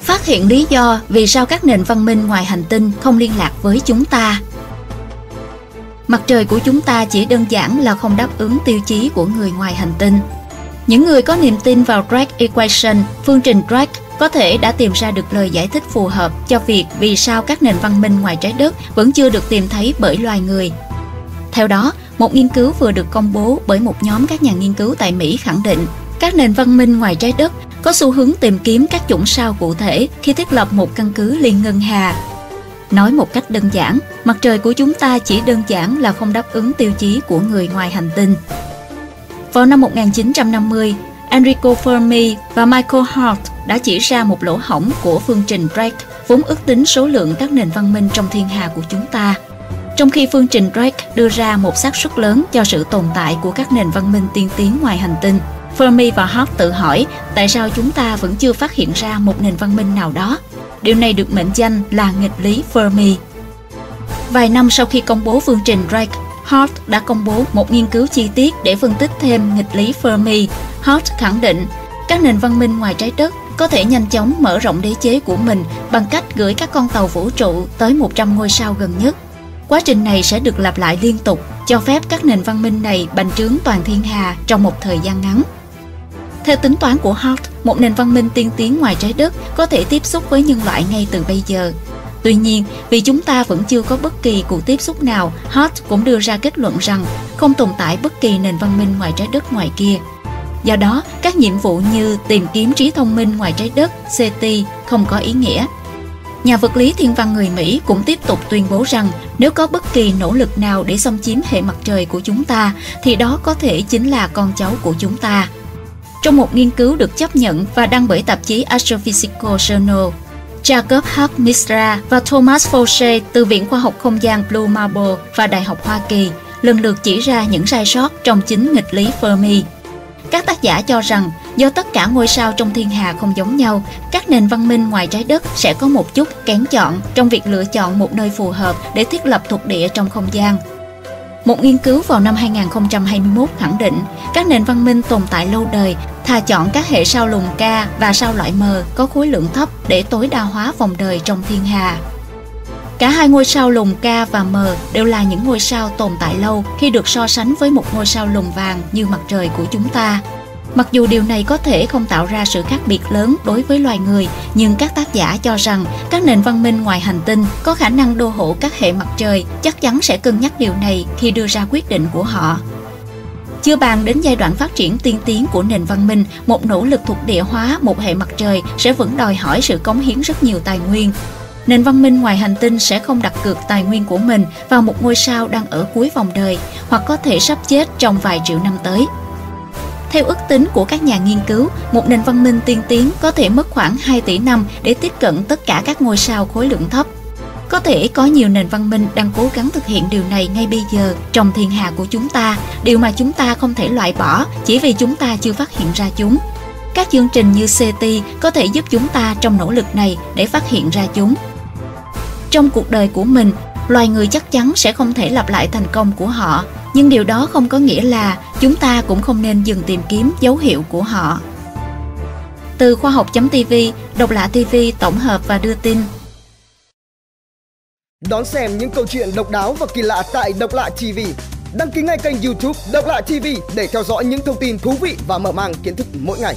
Phát hiện lý do vì sao các nền văn minh ngoài hành tinh không liên lạc với chúng ta. Mặt trời của chúng ta chỉ đơn giản là không đáp ứng tiêu chí của người ngoài hành tinh. Những người có niềm tin vào Drake Equation, phương trình Drake có thể đã tìm ra được lời giải thích phù hợp cho việc vì sao các nền văn minh ngoài trái đất vẫn chưa được tìm thấy bởi loài người. Theo đó, một nghiên cứu vừa được công bố bởi một nhóm các nhà nghiên cứu tại Mỹ khẳng định các nền văn minh ngoài trái đất có xu hướng tìm kiếm các chủng sao cụ thể khi thiết lập một căn cứ liên ngân hà. Nói một cách đơn giản, mặt trời của chúng ta chỉ đơn giản là không đáp ứng tiêu chí của người ngoài hành tinh. Vào năm 1950, Enrico Fermi và Michael Hart đã chỉ ra một lỗ hổng của phương trình Drake vốn ước tính số lượng các nền văn minh trong thiên hà của chúng ta. Trong khi phương trình Drake đưa ra một xác suất lớn cho sự tồn tại của các nền văn minh tiên tiến ngoài hành tinh, Fermi và Hart tự hỏi tại sao chúng ta vẫn chưa phát hiện ra một nền văn minh nào đó. Điều này được mệnh danh là nghịch lý Fermi. Vài năm sau khi công bố phương trình Drake, Hart đã công bố một nghiên cứu chi tiết để phân tích thêm nghịch lý Fermi. Hart khẳng định các nền văn minh ngoài trái đất có thể nhanh chóng mở rộng đế chế của mình bằng cách gửi các con tàu vũ trụ tới 100 ngôi sao gần nhất. Quá trình này sẽ được lặp lại liên tục, cho phép các nền văn minh này bành trướng toàn thiên hà trong một thời gian ngắn. Theo tính toán của Hart, một nền văn minh tiên tiến ngoài trái đất có thể tiếp xúc với nhân loại ngay từ bây giờ. Tuy nhiên, vì chúng ta vẫn chưa có bất kỳ cuộc tiếp xúc nào, Hart cũng đưa ra kết luận rằng không tồn tại bất kỳ nền văn minh ngoài trái đất ngoài kia. Do đó, các nhiệm vụ như tìm kiếm trí thông minh ngoài trái đất, CT không có ý nghĩa. Nhà vật lý thiên văn người Mỹ cũng tiếp tục tuyên bố rằng nếu có bất kỳ nỗ lực nào để xâm chiếm hệ mặt trời của chúng ta, thì đó có thể chính là con cháu của chúng ta. Trong một nghiên cứu được chấp nhận và đăng bởi tạp chí Astrophysical Journal, Jacob H. Misra và Thomas Fauché từ Viện Khoa học Không gian Blue Marble và Đại học Hoa Kỳ lần lượt chỉ ra những sai sót trong chính nghịch lý Fermi. Các tác giả cho rằng do tất cả ngôi sao trong thiên hà không giống nhau, các nền văn minh ngoài trái đất sẽ có một chút kén chọn trong việc lựa chọn một nơi phù hợp để thiết lập thuộc địa trong không gian. Một nghiên cứu vào năm 2021 khẳng định các nền văn minh tồn tại lâu đời, thà chọn các hệ sao lùng ca và sao loại mờ có khối lượng thấp để tối đa hóa vòng đời trong thiên hà. Cả hai ngôi sao lùng K và M đều là những ngôi sao tồn tại lâu khi được so sánh với một ngôi sao lùng vàng như mặt trời của chúng ta. Mặc dù điều này có thể không tạo ra sự khác biệt lớn đối với loài người, nhưng các tác giả cho rằng các nền văn minh ngoài hành tinh có khả năng đô hộ các hệ mặt trời chắc chắn sẽ cân nhắc điều này khi đưa ra quyết định của họ. Chưa bàn đến giai đoạn phát triển tiên tiến của nền văn minh, một nỗ lực thuộc địa hóa một hệ mặt trời sẽ vẫn đòi hỏi sự cống hiến rất nhiều tài nguyên. Nền văn minh ngoài hành tinh sẽ không đặt cược tài nguyên của mình vào một ngôi sao đang ở cuối vòng đời hoặc có thể sắp chết trong vài triệu năm tới. Theo ước tính của các nhà nghiên cứu, một nền văn minh tiên tiến có thể mất khoảng 2 tỷ năm để tiếp cận tất cả các ngôi sao khối lượng thấp. Có thể có nhiều nền văn minh đang cố gắng thực hiện điều này ngay bây giờ trong thiên hà của chúng ta, điều mà chúng ta không thể loại bỏ chỉ vì chúng ta chưa phát hiện ra chúng. Các chương trình như CT có thể giúp chúng ta trong nỗ lực này để phát hiện ra chúng. Trong cuộc đời của mình, loài người chắc chắn sẽ không thể lặp lại thành công của họ, nhưng điều đó không có nghĩa là chúng ta cũng không nên dừng tìm kiếm dấu hiệu của họ. Từ khoa học.tv, Độc lạ TV tổng hợp và đưa tin. Đón xem những câu chuyện độc đáo và kỳ lạ tại Độc lạ TV. Đăng ký ngay kênh YouTube Độc lạ TV để theo dõi những thông tin thú vị và mở mang kiến thức mỗi ngày.